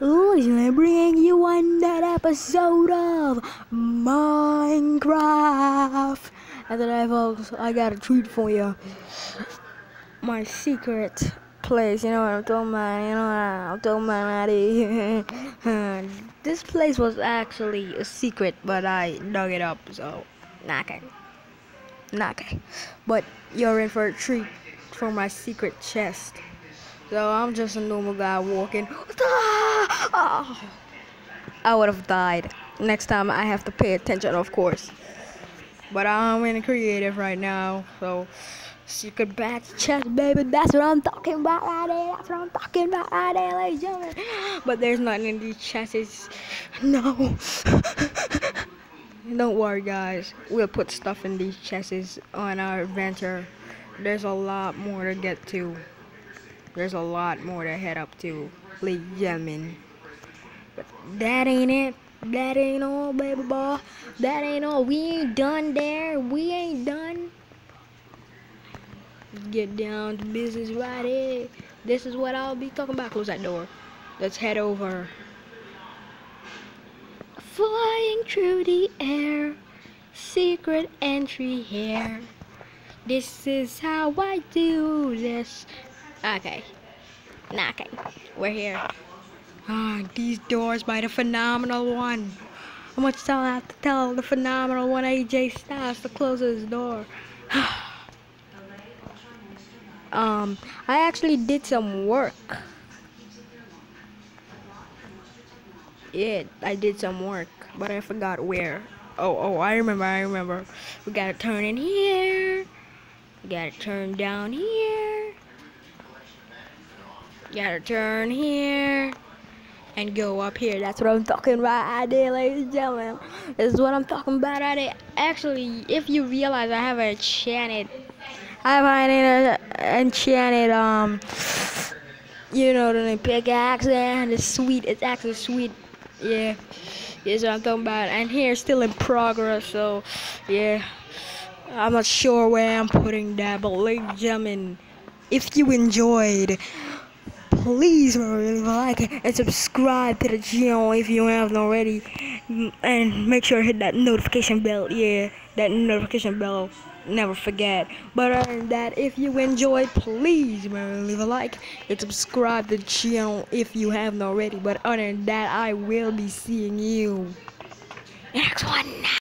Recently bringing you another episode of Minecraft. And today, folks, I got a treat for you. My secret place, you know what I'm talking about, you know what I'm talking about, This place was actually a secret, but I dug it up, so, knocking. Knocking. But you're in for a treat for my secret chest. So I'm just a normal guy walking. Ah! I would have died. Next time I have to pay attention, of course. But I'm in creative right now, so secret batch chest, baby. That's what I'm talking about right there. That's what I'm talking about right there, ladies and gentlemen. But there's nothing in these chests. No. Don't worry, guys. We'll put stuff in these chests on our adventure. There's a lot more to get to. There's a lot more to head up to, ladies and gentlemen. But that ain't it. That ain't all, baby boy. That ain't all. We ain't done there. We ain't done. Get down to business right here. This is what I'll be talking about. Close that door. Let's head over. Flying through the air. Secret entry here. This is how I do this. Okay. Knocking. We're here. Ah, these doors by the phenomenal one. How much time I have to tell the phenomenal one AJ Styles to close his door? um, I actually did some work. Yeah, I did some work, but I forgot where. Oh, oh, I remember, I remember. We gotta turn in here. We gotta turn down here. Gotta turn here and go up here. That's what I'm talking about right ladies and gentlemen. This is what I'm talking about right. Actually, if you realize I have a enchanted, I have an enchanted, um, you know, the pickaxe and it's sweet. It's actually sweet. Yeah, is what I'm talking about. And here, still in progress. So, yeah, I'm not sure where I'm putting that, but ladies and gentlemen, if you enjoyed please leave a like and subscribe to the channel if you haven't already. And make sure to hit that notification bell. Yeah that notification bell never forget. But other than that if you enjoyed please leave a like and subscribe to the channel if you haven't already. But other than that i will be seeing you next one